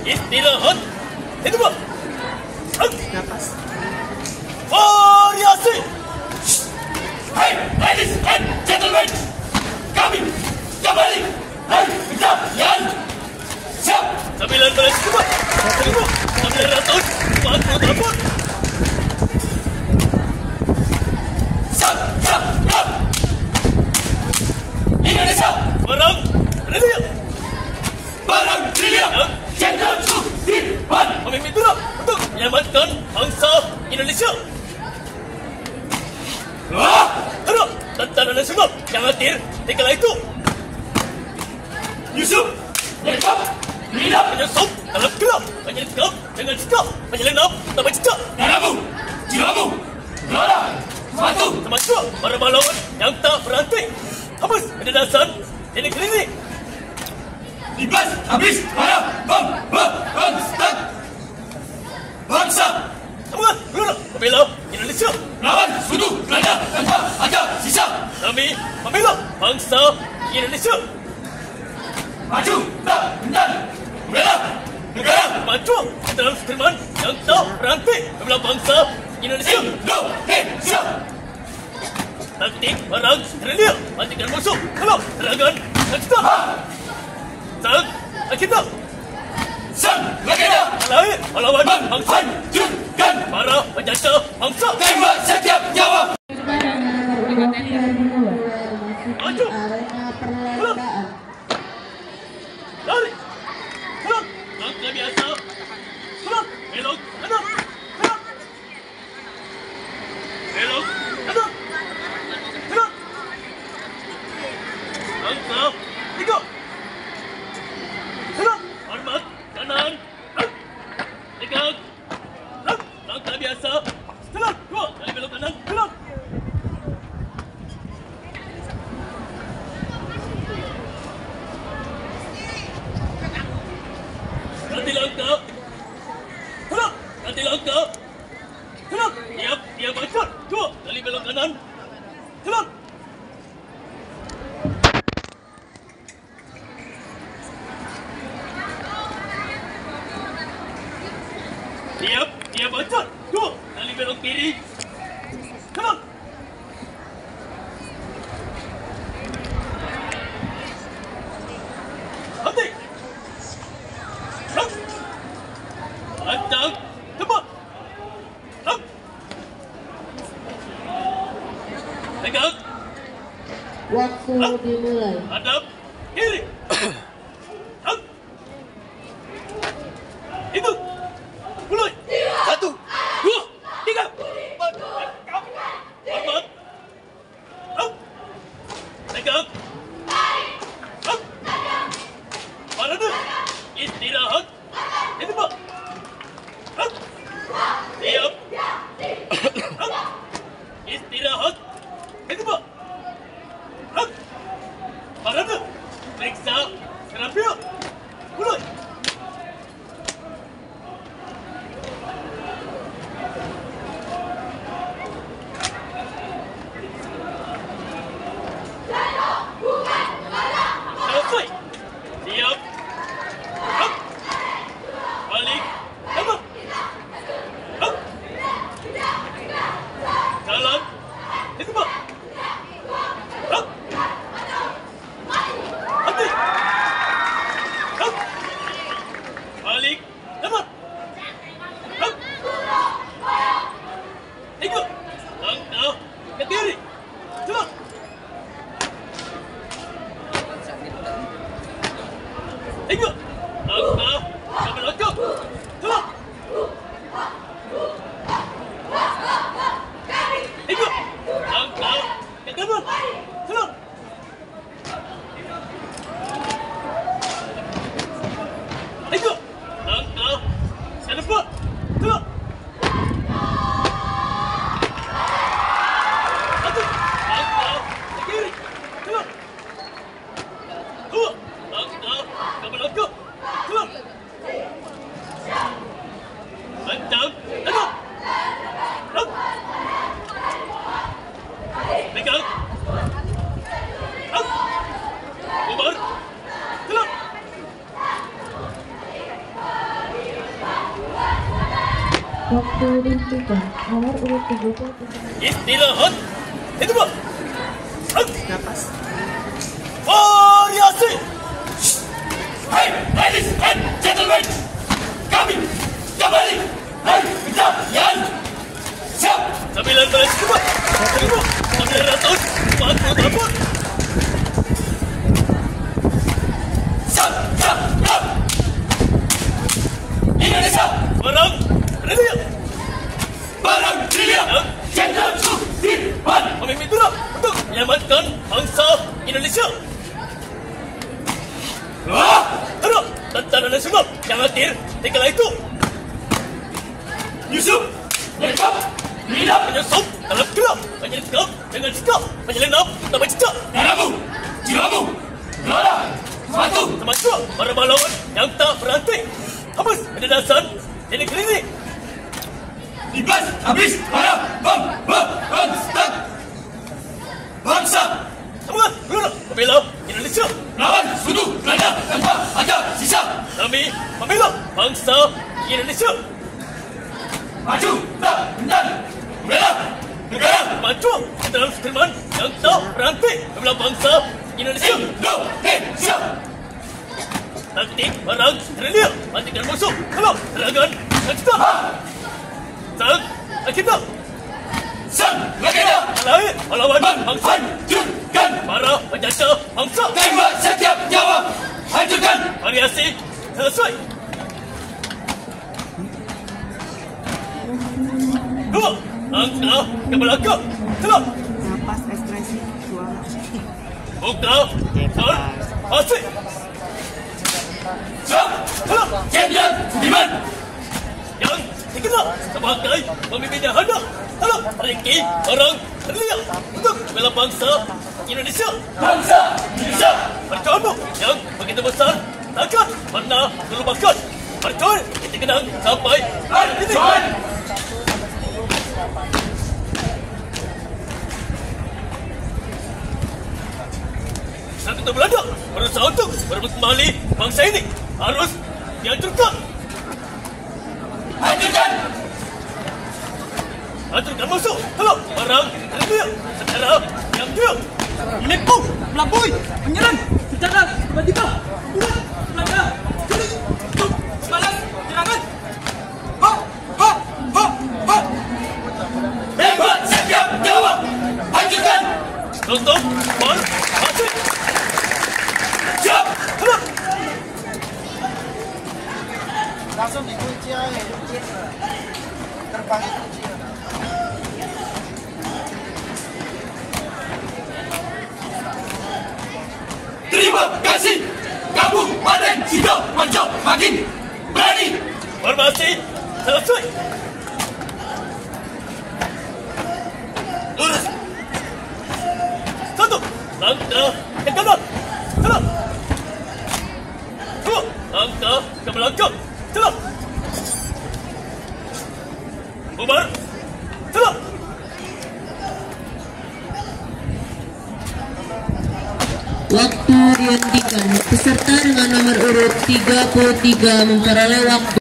Istirahat. Kedua. Napas. Variasi. Hey, ladies and gentlemen, kami kembali dari kejadian. Siap, Sembilan belas kedua. Seribu sembilan ratus empat puluh delapan. siap, siap, siap. Indonesia, Perang. Redia. barang triliun. Jenderal Sudirman. Memimpin turut untuk menyelamatkan bangsa Indonesia. Wah, Turut tentara nasional yang hadir di kala itu Yusuf, Yusuf, Nidam, menyusup dalam gelap menyelingkup dengan cekap menyelenap tanpa cekap Naramu, Jiwamu, Nara, Matu, termasuk para pahlawan yang tak berhenti habis pendedasan di negeri ini Ibas, habis, para, bang, bang, bangsa. Bangsa, semua bergerak membela Indonesia lawan. Sekutu Belanda tanpa ada sisa. kami membela bangsa Indonesia Maju, tak, dan, bela, negara, maju. Dalam firman yang tak berhenti. Membela bangsa Indonesia Indonesia. taktik perang Australia. Matikan musuh kalau serangan dan kita. Sang. Kita. Sang. Legenda lahir pahlawan bangsa menghancurkan para penjajah bangsa tembak setiap nyawa. Maju. baca. Dua. Kali belok kiri. Come on. Hati. Rok. Pantang. Cepat. Rok. Tegak. Waktu dimulai. Hadap. Kiri. Rok. Itu. Langkah ke kiri. Cepat. Tiga. Langkah ke belakang. Cepat. Tiga. Langkah ke kanan. Cepat. Tiga. Langkah ke depan. Cepat. Satu. Langkah ke kiri. Cepat. Dua. Langkah ke belakang. Cepat. Kencang. Tegak. Gerak. Pegang. Gerak. Bubar. Gerak. Waktu dihentikan. Nomor urut 33. Istirahat. Yang kedua. Hak. Variasi. Hey, ladies and gentlemen, kami kembali dari kejayaan. Siap, Sembilan belas kedua. Seribu sembilan ratus empat puluh delapan. siap, siap, siap. Indonesia, Barang. Redia. barang trillion. Jenderal Sudirman. Memimpin gerak untuk menyelamatkan bangsa Indonesia. Wah, Harap tentara di kala itu Yusuf, lengkap, hidup, menyusup dalam gerak menyelesaikan dengan sikap. Menyelenap dan bercicak darahmu, jiwamu, gelora, sepatu, termasuk para pahlawan yang tak berhenti. Habis penindasan di negeri ini. Ibas habis. Para bang, bang, bangsa. Bangsa, Semangat gerak membela Indonesia. lawan sekutu Belanda tanpa ada sisa. Kami membela bangsa Indonesia. Maju, tak, dan, bela, negara, Maju Jenderal Sudirman yang tak berhenti membela bangsa Indonesia. Indonesia. Taktik perang Australia matikan musuh kalau serangan kita. Sang kita Sang legenda lahir pahlawan bangsa menghancurkan para penjajah bangsa tembak setiap nyawa. Hancurkan variasi selesai. Dua angka ke belakang. Telah Napas ekspresi suara. buka dan masih. Siap, Telah Jenderal Sudirman. yang dikenal sebagai pemimpin yang hendak telah Riki orang terlihat untuk membela bangsa Indonesia. Bangsa Indonesia. Percuma yang begitu besar takkan pernah terlupakan. Percuma kita kenang sampai hari ini. Hancurkan. Satu Belanda berusaha untuk merebut kembali bangsa ini harus dihancurkan. Hancurkan. Hancurkan musuh kalau perang terlihat secara yang. menipu, melabui, menyerang, secara tiba-tiba, bulat, melanggar, sulit, tutup, balas, serangan. Ho, ho, ho, ho. Bebas siap jawab, hancurkan, tutup, bol, masuk. Siap. Langsung dikunci aja. Kabupaten Sidoarjo makin berani. Formasi selesai. Lurus. Satu. Langkah ke kanan. Jalan. Dua. Langkah ke belakang. Jalan. Bubar. Jalan. Waktu dihentikan. Peserta dengan nomor urut 33 memperoleh waktu